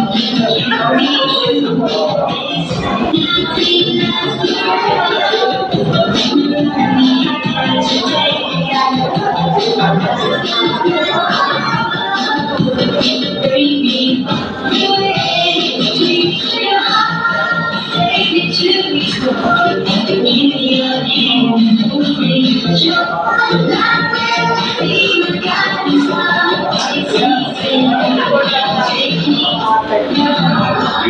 Thank you.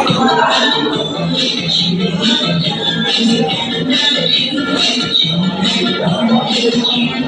我们一分两头本是太一的